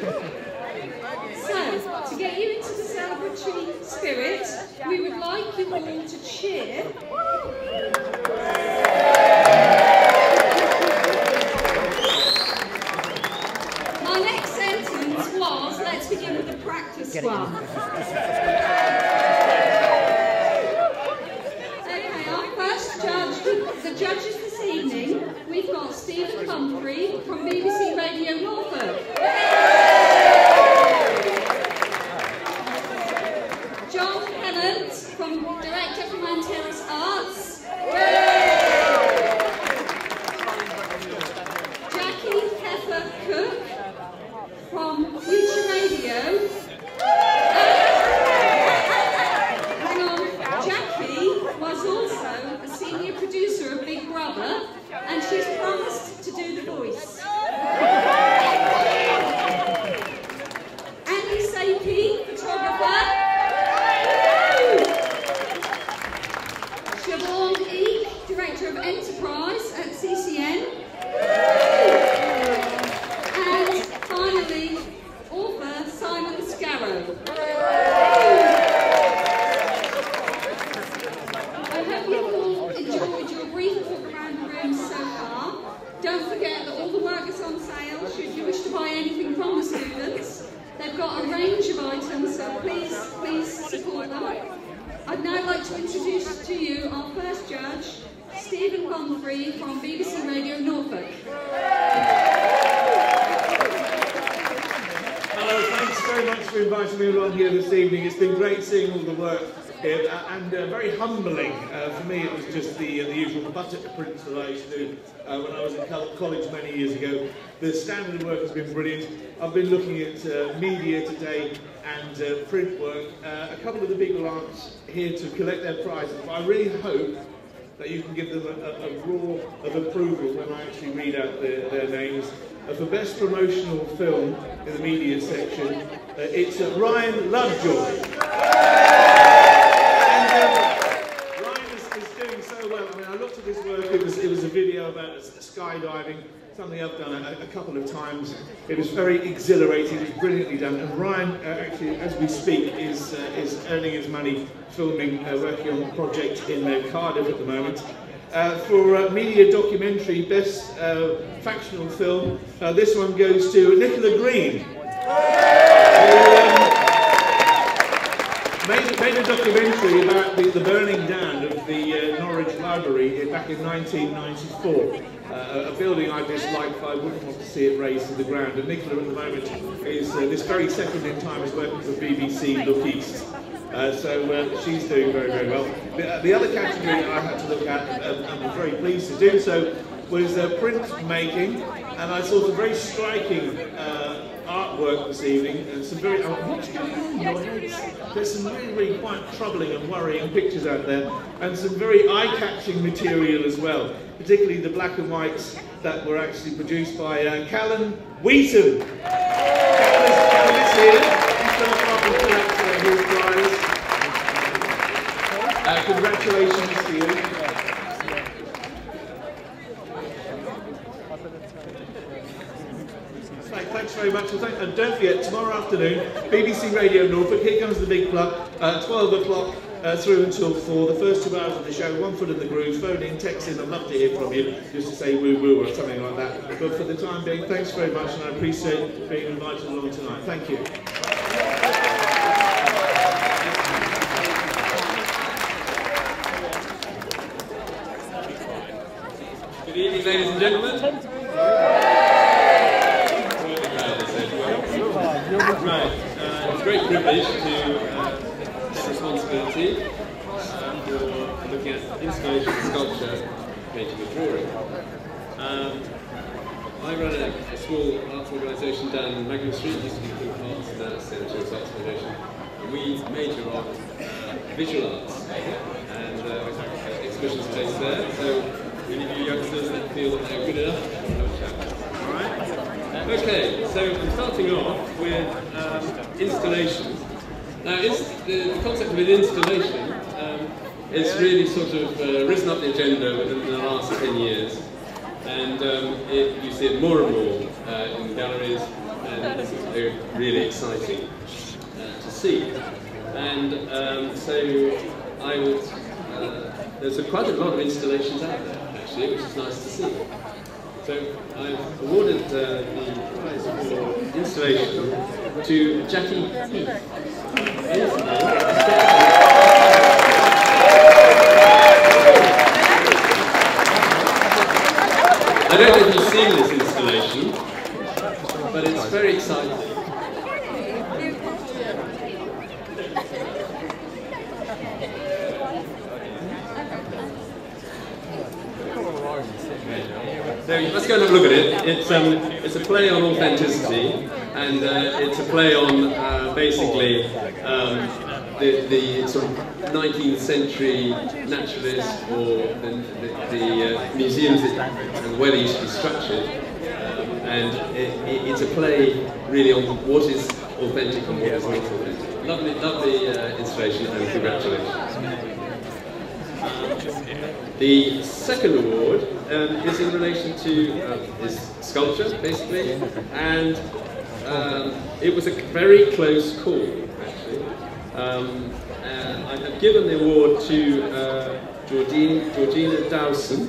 So, to get you into the celebratory spirit, we would like you all to cheer My next sentence was, let's begin with the practice one. Okay, our first judge, the judges this evening, we've got Stephen Humphrey from BBC Radio Norfolk. John Pennant from Director from Anteros Arts. Jackie Heifer Cook from Future Radio. Hang on, Jackie was also a senior producer of Big Brother, and she's promised to do the voice. Andy Sapie, photographer. Siobhan Eek, Director of Enterprise at CCN. And finally, author Simon Scarrow. I hope you've all enjoyed your brief walk around the room so far. Don't forget that all the work is on sale should you wish to buy anything from the students. They've got a range of items, so please, please support them. I'd now like to introduce to you our first judge, Stephen Humphrey from BBC Radio Norfolk. Hello, thanks very much for inviting me along here this evening. It's been great seeing all the work here, uh, and uh, very humbling. Uh, for me, it was just the, uh, the usual butter prints that I used to do uh, when I was in college many years ago. The standard work has been brilliant. I've been looking at uh, media today and uh, print work. Uh, a couple of the people aren't here to collect their prizes, but I really hope that you can give them a, a, roar of approval when I actually read out their, names. Uh, for Best Promotional Film in the media section, uh, it's Ryan Lovejoy. And, um, Ryan is, is doing so well. I mean, I looked at his work, it was, it was a video about s- skydiving, something I've done a, a couple of times. It was very exhilarating, it was brilliantly done. And Ryan, uh, actually, as we speak, is, uh, is earning his money filming, uh, working on a project in uh, Cardiff at the moment. Uh, for uh, media documentary, best factional film, this one goes to Nicola Green. made, made a documentary about the, the burning down of the Norwich Library back in 1994. Uh, a building I dislike, but I wouldn't want to see it razed to the ground. And Nicola at the moment is, uh, this very second in time, is working for BBC Look East. Uh, so uh, she's doing very, very well. The, uh, the other category I had to look at, and and I'm very pleased to do so, was uh, print making. And I saw some very striking uh, artwork this evening, and some very. Oh, what's going on? There's some really, really quite troubling and worrying pictures out there, and some very eye-catching material as well, particularly the black and whites that were actually produced by uh, Callan Wheaton. Callan is, here. He's and collect uh. Uh, congratulations to you. Right, thanks very much. Well, thank- And don't forget, tomorrow afternoon, BBC Radio Norfolk, here comes the big plug, uh, 12 o'clock uh, through until 4, the first two hours of the show, one foot in the groove, phone in, text in, I'd love to hear from you, just to say woo woo or something like that. But for the time being, thanks very much, and I appreciate being invited along tonight. Thank you. Good evening, ladies and gentlemen. Right, uh, it's a great privilege to uh, take responsibility uh, for looking at installation, sculpture, painting and drawing. Um, I run a, a small arts organisation down in Magdalen Street, used to be Think Arts, now it's the Arts Foundation. And we major on uh, visual arts, and uh, we have exhibition space there. So any of you youngsters that feel that they're good enough, have a chat. All right? Okay, so I'm starting off with um, installations. Now, the, the, concept of an installation is really sort of uh, risen up the agenda within the last 10 years. And um, it, you see it more and more uh, in galleries, and it's really exciting uh, to see. And um, so I would, uh, there's a, quite a lot of installations out there, actually, which is nice to see. So I've awarded uh, the prize for installation to Jackie Heath. I don't know if you've seen this installation, but it's very exciting. So you must go and have a look at it. It's, um, it's a play on authenticity, and uh, it's a play on uh, basically um, the, the sort of 19th century naturalists or the, the, the uh, museums that, and the way they used to be structured. Um, and it, it, it's a play really on what is authentic and what is not authentic. Lovely, lovely uh, installation, and congratulations. The second award um, is in relation to uh, is sculpture, basically, and um, it was a very close call, Um, I have given the award to uh, Georgina, Georgina Dowson,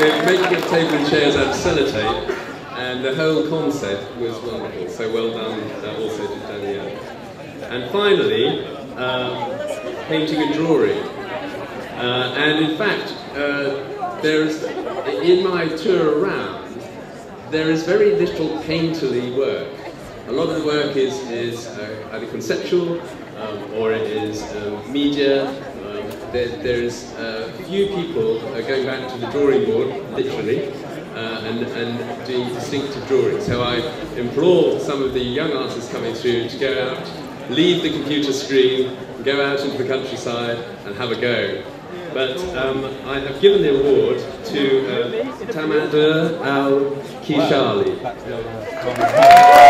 Uh, make a table and chairs out of sellotape, and the whole concept was wonderful. So well done uh, also to Danielle. And finally, um, painting and drawing. Uh, and in fact, there's, in my tour around, there is very little painterly work. A lot of the work is, is uh, either conceptual um, or it is um, media. There, there's a few people uh, going back to the drawing board, literally, uh, and, and doing distinctive drawing. So I implore some of the young artists coming through to go out, leave the computer screen, go out into the countryside and have a go. But um, I have given the award to uh, Al-Kishali. This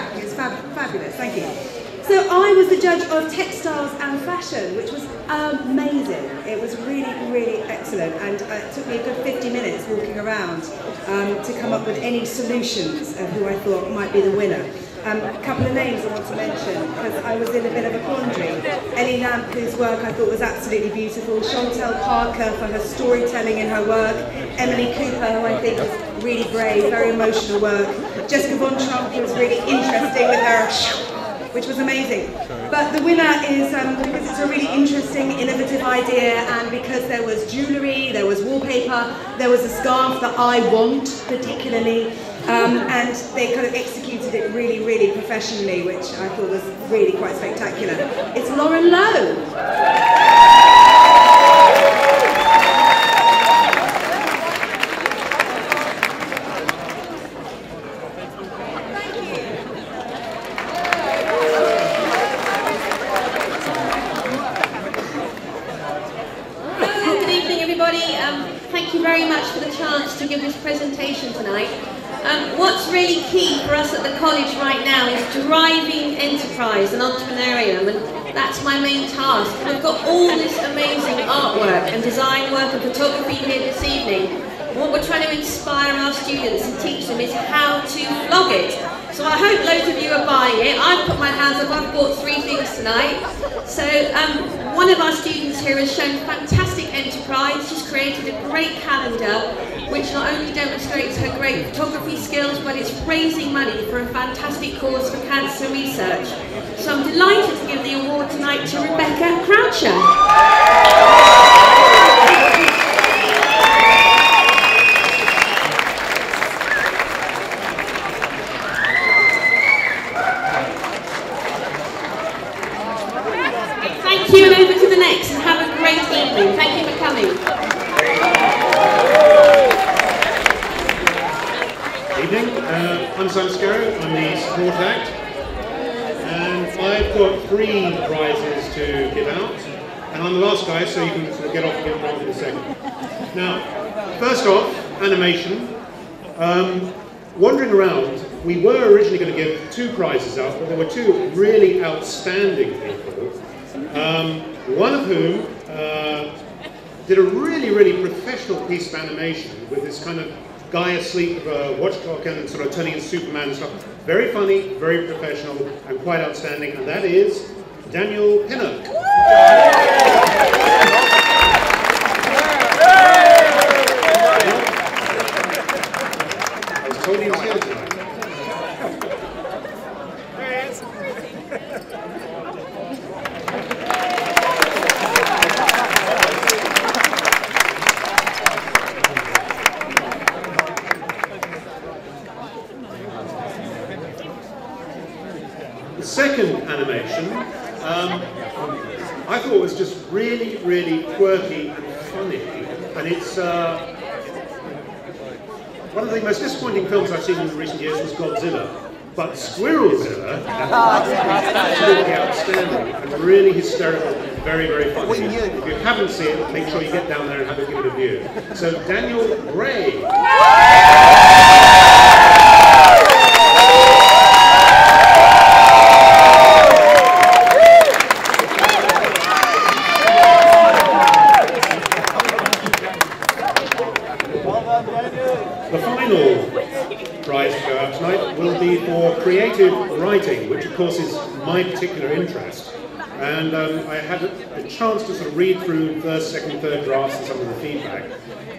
back. It's fab fabulous. Thank you. So I was the judge of textiles and fashion, which was amazing. It was really, really excellent, and uh, it took me a good 50 minutes walking around um, to come up with any solutions of who I thought might be the winner. Um, a couple of names I want to mention because I was in a bit of a quandary. Ellie Lamp, whose work I thought was absolutely beautiful. Chantel Parker for her storytelling in her work. Emily Cooper, who I think is really brave, very emotional work. Jessica Von Trump, who was really interesting with her which was amazing. But the winner is um, because it's a really interesting, innovative idea, and because there was jewellery, there was wallpaper, there was a scarf that I want particularly, um, and they kind of executed it really, really professionally, which I thought was really quite spectacular. It's Lauren Lowe. Good evening, everybody. Um, thank you very much for the chance to give this presentation tonight. Um, what's really key for us at the college right now is driving enterprise and entrepreneurialism, and that's my main task. And we've got all this amazing artwork and design work and photography here this evening. What we're trying to inspire our students and teach them is how to vlog it. So I hope loads of you are buying it. I've put my hands up, I've bought three things tonight. So um, one of our students here has shown fantastic enterprise. She's created a great calendar which not only demonstrates her great photography skills but it's raising money for a fantastic cause for cancer research. So I'm delighted to give the award tonight to Rebecca Croucher. Thank you and over to the next and have a great evening. Thank you for coming. Evening, uh, I'm Simon Scarrow, I'm the support act, and I've got three prizes to give out, and I'm the last guy, so you can sort of get off and get involved in a second. Now, first off, animation. Um, wandering around, we were originally going to give two prizes out, but there were two really outstanding people, um, one of whom uh, did a really, really professional piece of animation with this kind of guy asleep with a watch clock and sort of turning into Superman and stuff. Very funny, very professional, and quite outstanding, and that is Daniel Pinnock. I was told he was here tonight. The second animation, um, I thought was just really, really quirky and funny, and it's uh, one of the most disappointing films I've seen in recent years was Godzilla. But Squirrelzilla, absolutely outstanding and really hysterical and very, very funny. If you haven't seen it, make sure you get down there and have a give it a view. So Daniel Gray. The final prize to go out tonight will be for creative writing, which of course is my particular interest. And um, I had a, a chance to sort of read through first, second, third drafts and some of the feedback.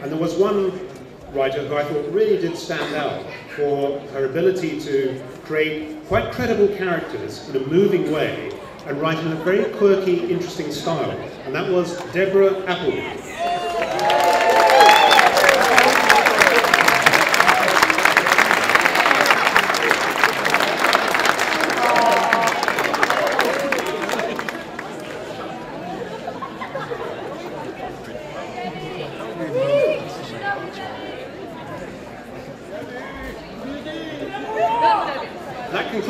And there was one writer who I thought really did stand out for her ability to create quite credible characters in a moving way and write in a very quirky, interesting style. And that was Deborah Appleby.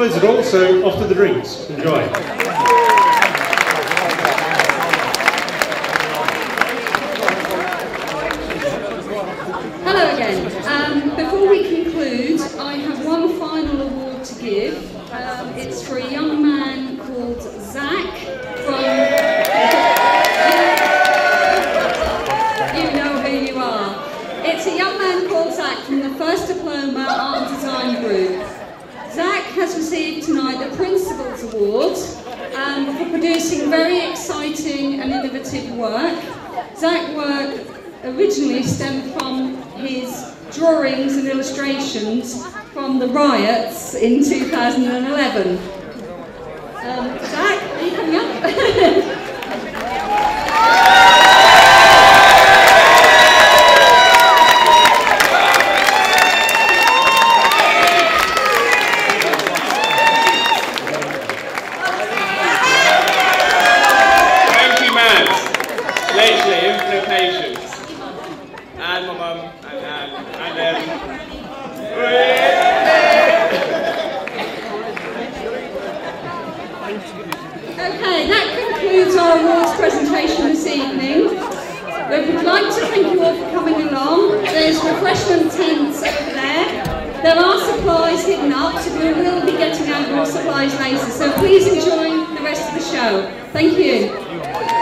pleasure also so the drinks. Enjoy. heaven enjoy the rest of the show. Thank you.